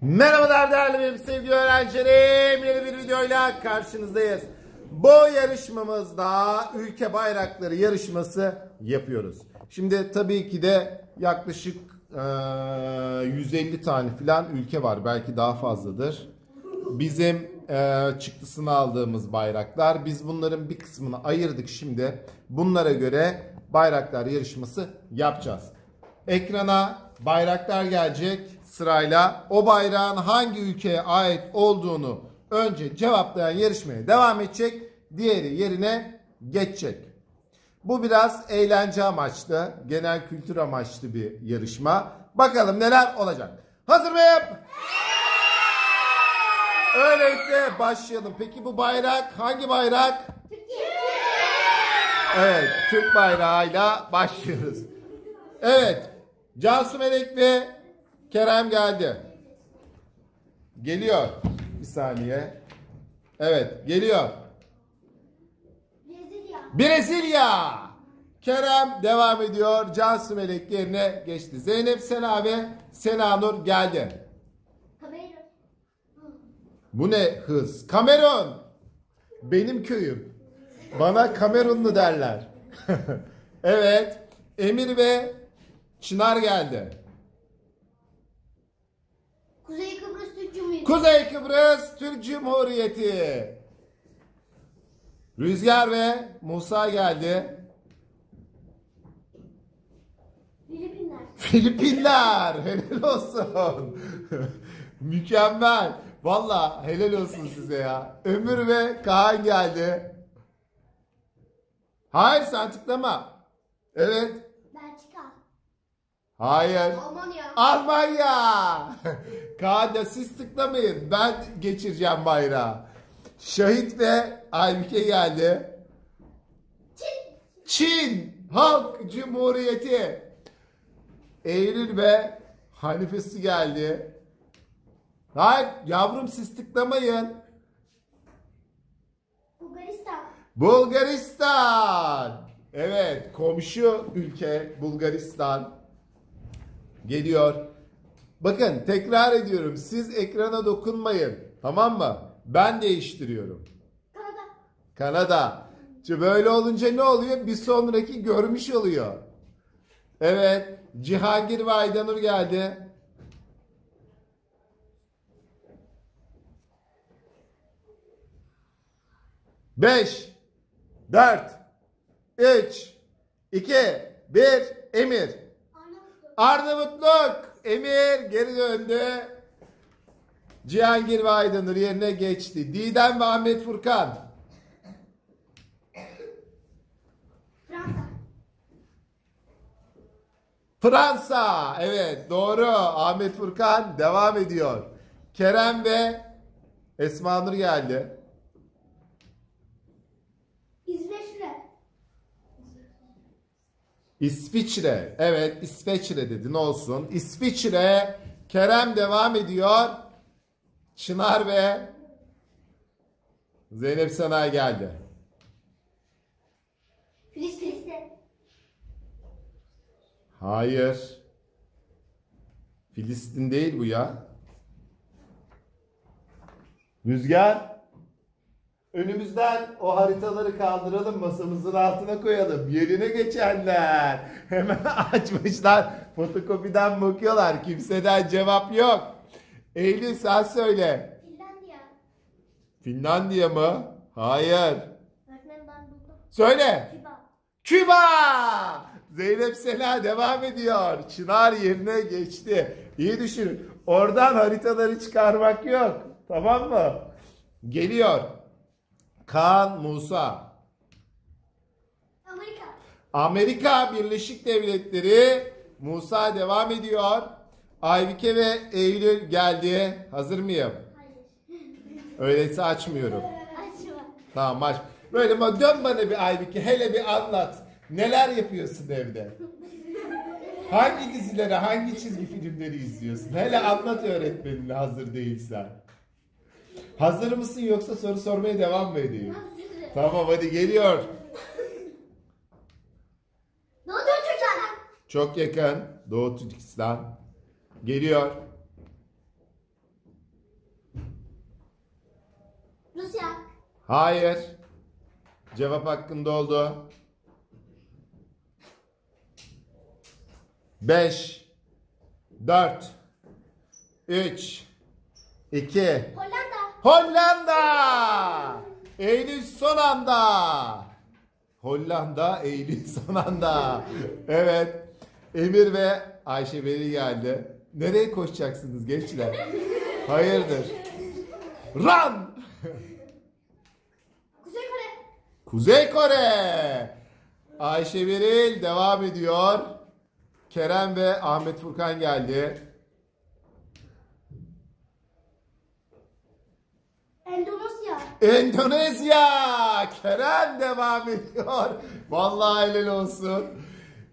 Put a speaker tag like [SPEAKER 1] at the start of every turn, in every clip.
[SPEAKER 1] Merhabalar değerli benim sevgili öğrencilerim. Yeni bir videoyla karşınızdayız. Bu yarışmamızda ülke bayrakları yarışması yapıyoruz. Şimdi tabii ki de yaklaşık eee, 150 tane falan ülke var. Belki daha fazladır. Bizim eee, çıktısını aldığımız bayraklar. Biz bunların bir kısmını ayırdık şimdi. Bunlara göre bayraklar yarışması yapacağız. Ekrana bayraklar gelecek sırayla. O bayrağın hangi ülkeye ait olduğunu önce cevaplayan yarışmaya devam edecek. Diğeri yerine geçecek. Bu biraz eğlence amaçlı, genel kültür amaçlı bir yarışma. Bakalım neler olacak. Hazır mıyım? Öyleyse başlayalım. Peki bu bayrak hangi bayrak? Evet, Türk bayrağıyla başlıyoruz. Evet, Cansu Melek ve Kerem geldi. Geliyor. Bir saniye. Evet, geliyor.
[SPEAKER 2] Brezilya.
[SPEAKER 1] Brezilya. Kerem devam ediyor. Cansu Melek yerine geçti. Zeynep Sena ve Sena Nur geldi.
[SPEAKER 2] Kamerun.
[SPEAKER 1] Bu ne hız? Kamerun. Benim köyüm. Bana Kamerunlu derler. evet. Emir ve Çınar geldi.
[SPEAKER 2] Kuzey Kıbrıs Türk Cumhuriyeti.
[SPEAKER 1] Kuzey Kıbrıs Türk Cumhuriyeti. Rüzgar ve Musa geldi.
[SPEAKER 2] Filipinler.
[SPEAKER 1] Filipinler. Helal olsun. Mükemmel. Valla helal olsun size ya. Ömür ve Kaan geldi. Hayır sen tıklama. Evet. Hayır.
[SPEAKER 2] Almanya.
[SPEAKER 1] Almanya. Kaan da siz tıklamayın. Ben geçireceğim bayrağı. Şahit ve Aybüke geldi.
[SPEAKER 2] Çin.
[SPEAKER 1] Çin Halk Cumhuriyeti. Eylül ve Hanifesi geldi. Hayır yavrum siz tıklamayın.
[SPEAKER 2] Bulgaristan.
[SPEAKER 1] Bulgaristan. Evet komşu ülke Bulgaristan. Geliyor. Bakın tekrar ediyorum siz ekrana dokunmayın. Tamam mı? Ben değiştiriyorum.
[SPEAKER 2] Kanada.
[SPEAKER 1] Kanada. Şimdi böyle olunca ne oluyor? Bir sonraki görmüş oluyor. Evet. Cihangir ve Aydanur geldi. Beş, dört, üç, iki, bir, Emir.
[SPEAKER 2] Arnavutluk.
[SPEAKER 1] Emir geri döndü. Cihangir ve Aydanur yerine geçti. Didem ve Ahmet Furkan.
[SPEAKER 2] Fransa.
[SPEAKER 1] Fransa. Evet doğru. Ahmet Furkan devam ediyor. Kerem ve Esma Nur geldi.
[SPEAKER 2] İsveçre.
[SPEAKER 1] İsviçre. Evet İsveçre dedin olsun. İsviçre. Kerem devam ediyor. Çınar ve Zeynep Sana geldi.
[SPEAKER 2] Filistin.
[SPEAKER 1] Hayır. Filistin değil bu ya. Rüzgar. Önümüzden o haritaları kaldıralım masamızın altına koyalım. Yerine geçenler. Hemen açmışlar. Fotokopiden bakıyorlar. Kimseden cevap yok. Eylül sen söyle.
[SPEAKER 2] Finlandiya.
[SPEAKER 1] Finlandiya mı? Hayır. Söyle.
[SPEAKER 2] Küba.
[SPEAKER 1] Küba! Zeynep Sena devam ediyor. Çınar yerine geçti. İyi düşün. Oradan haritaları çıkarmak yok. Tamam mı? Geliyor. Kaan Musa.
[SPEAKER 2] Amerika.
[SPEAKER 1] Amerika Birleşik Devletleri. Musa devam ediyor. Aybike ve Eylül geldi. Hazır mıyım?
[SPEAKER 2] Hayır.
[SPEAKER 1] Öyleyse açmıyorum.
[SPEAKER 2] Açma.
[SPEAKER 1] Tamam aç. Böyle dön bana bir Aybike hele bir anlat. Neler yapıyorsun evde? Hangi dizileri, hangi çizgi filmleri izliyorsun? Hele anlat öğretmenine hazır değilsen. Hazır mısın yoksa soru sormaya devam mı edeyim?
[SPEAKER 2] Hazırım.
[SPEAKER 1] Tamam hadi geliyor.
[SPEAKER 2] Doğu Türkistan.
[SPEAKER 1] Çok yakın. Doğu Türkistan. Geliyor.
[SPEAKER 2] Rusya.
[SPEAKER 1] Hayır. Cevap hakkında oldu. Beş. Dört. Üç. İki.
[SPEAKER 2] Hollanda.
[SPEAKER 1] Hollanda! Eylül son anda. Hollanda Eylül son anda. Evet. Emir ve Ayşe Veli geldi. Nereye koşacaksınız gençler? Hayırdır? Run!
[SPEAKER 2] Kuzey Kore.
[SPEAKER 1] Kuzey Kore. Ayşe Beril devam ediyor. Kerem ve Ahmet Furkan geldi.
[SPEAKER 2] Endonezya.
[SPEAKER 1] Kerem devam ediyor. Vallahi helal olsun.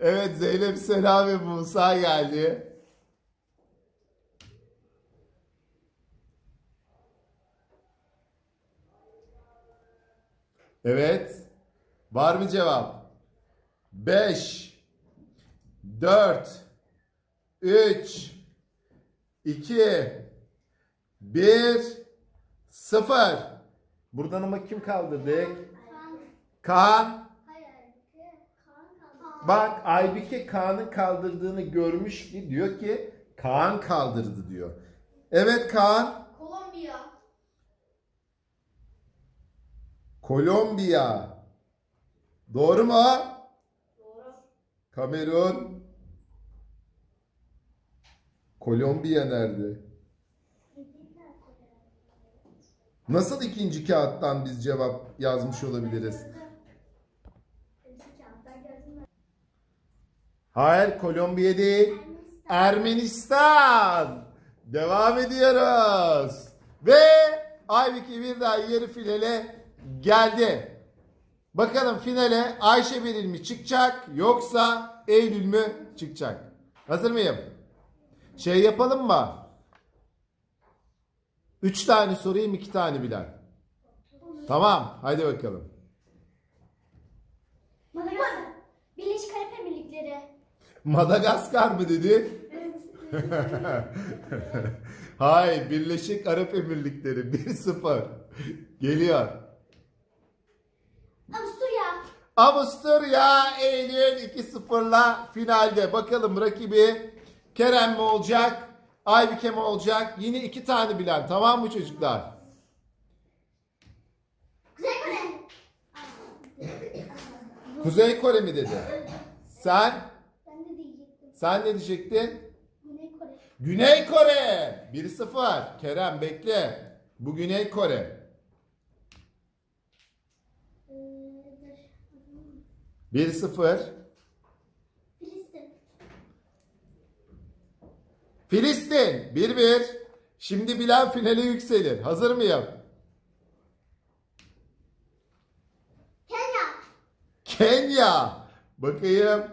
[SPEAKER 1] Evet Zeynep Sena ve Musa geldi. Evet. Var mı cevap? 5 4 3 2 1 0 Buradan ama kim kaldırdık?
[SPEAKER 2] Kaan.
[SPEAKER 1] Bak Aybike Kaan'ın kaldırdığını görmüş ki diyor ki Kaan kaldırdı diyor. Evet Kaan.
[SPEAKER 2] Kolombiya.
[SPEAKER 1] Kolombiya. Doğru mu?
[SPEAKER 2] Doğru.
[SPEAKER 1] Kamerun. Kolombiya nerede? Nasıl ikinci kağıttan biz cevap yazmış olabiliriz? Hayır Kolombiya değil. Ermenistan. Devam ediyoruz. Ve Aybiki bir daha yarı finale geldi. Bakalım finale Ayşe Beril mi çıkacak yoksa Eylül mü çıkacak? Hazır mıyım? Şey yapalım mı? Üç tane sorayım iki tane bilen. Tamam hadi bakalım.
[SPEAKER 2] Madagaskar. Birleşik Arap Emirlikleri.
[SPEAKER 1] Madagaskar mı dedi? Hayır Birleşik Arap Emirlikleri 1-0. Geliyor.
[SPEAKER 2] Avusturya.
[SPEAKER 1] Avusturya Eylül 2-0'la finalde. Bakalım rakibi Kerem mi olacak? Aybike mi olacak? Yine iki tane bilen tamam mı çocuklar?
[SPEAKER 2] Kuzey Kore.
[SPEAKER 1] Kuzey Kore mi dedi? Sen?
[SPEAKER 2] Ben de diyecektim.
[SPEAKER 1] Sen ne diyecektin?
[SPEAKER 2] Güney Kore.
[SPEAKER 1] Güney Kore 1-0. Kerem bekle. Bu Güney Kore.
[SPEAKER 2] Ee, dur.
[SPEAKER 1] 1-0.
[SPEAKER 2] Filistin
[SPEAKER 1] 1-1. Şimdi bilen finale yükselir. Hazır mıyım?
[SPEAKER 2] Kenya.
[SPEAKER 1] Kenya. Bakayım.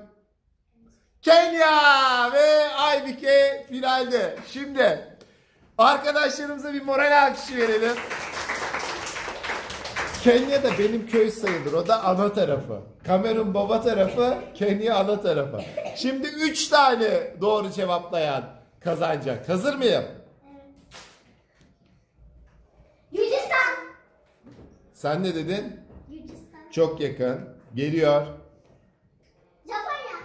[SPEAKER 1] Kenya ve Aybike finalde. Şimdi arkadaşlarımıza bir moral alkışı verelim. Kenya da benim köy sayılır. O da ana tarafı. Kamerun baba tarafı, Kenya ana tarafı. Şimdi 3 tane doğru cevaplayan kazanacak. Hazır mıyım?
[SPEAKER 2] Gürcistan.
[SPEAKER 1] Sen ne dedin?
[SPEAKER 2] Gürcistan.
[SPEAKER 1] Çok yakın. Geliyor.
[SPEAKER 2] Japonya.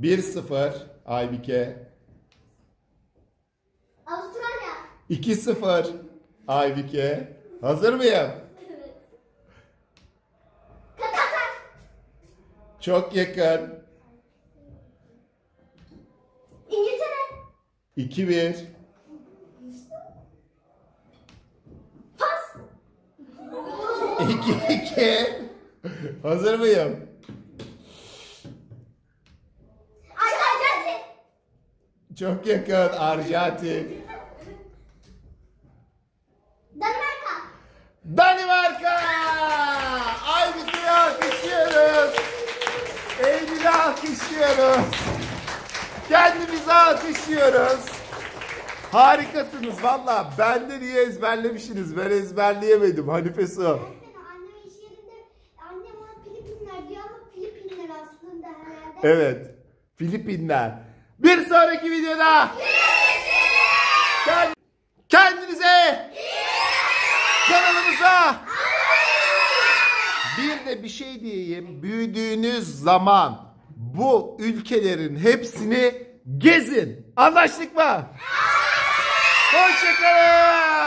[SPEAKER 1] 1-0 Aybike.
[SPEAKER 2] Avustralya.
[SPEAKER 1] 2-0 Aybike. Hazır mıyım? Çok yakın. 2-1.
[SPEAKER 2] Fas.
[SPEAKER 1] 2-2. Hazır mıyım?
[SPEAKER 2] Arjantin.
[SPEAKER 1] Çok yakın Arjantin.
[SPEAKER 2] Danimarka.
[SPEAKER 1] Danimarka! Aybike'yi alkışlıyoruz. Eylül'ü alkışlıyoruz. Kendimizi alkışlıyoruz. Harikasınız valla. Benden iyi ezberlemişsiniz. Ben ezberleyemedim Hanife Su.
[SPEAKER 2] Annem iş yerinde annem ona Filipinler diyor ama Filipinler aslında herhalde.
[SPEAKER 1] Evet. Filipinler. Bir sonraki videoda Kend- kendinize kanalımıza Yani bir şey diyeyim. Büyüdüğünüz zaman bu ülkelerin hepsini gezin. Anlaştık mı? Hoşçakalın.